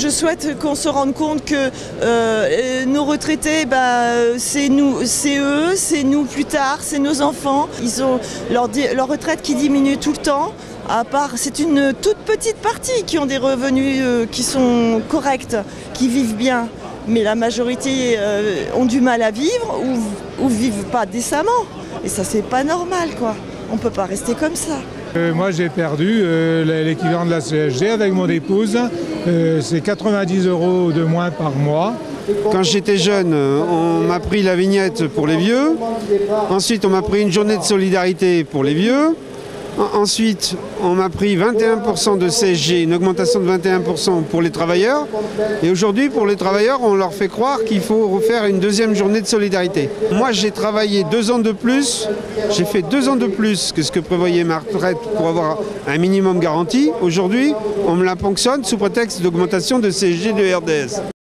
je souhaite qu'on se rende compte que euh, nos retraités, bah, c'est nous, c'est eux, c'est nous plus tard, c'est nos enfants. Ils ont leur, retraite qui diminue tout le temps. À part, c'est une toute petite partie qui ont des revenus euh, qui sont corrects, qui vivent bien. Mais la majorité euh, ont du mal à vivre ou, ou vivent pas décemment. Et ça, c'est pas normal, quoi. On peut pas rester comme ça. Euh, moi j'ai perdu euh, l'équivalent de la CSG avec mon épouse. Euh, c'est 90 euros de moins par mois. Quand j'étais jeune, on m'a pris la vignette pour les vieux. Ensuite, on m'a pris une journée de solidarité pour les vieux. Ensuite, on m'a pris 21% de CSG, une augmentation de 21% pour les travailleurs. Et aujourd'hui, pour les travailleurs, on leur fait croire qu'il faut refaire une deuxième journée de solidarité. Moi, j'ai travaillé deux ans de plus. J'ai fait deux ans de plus que ce que prévoyait ma retraite pour avoir un minimum garanti. Aujourd'hui, on me la ponctionne sous prétexte d'augmentation de CSG de RDS.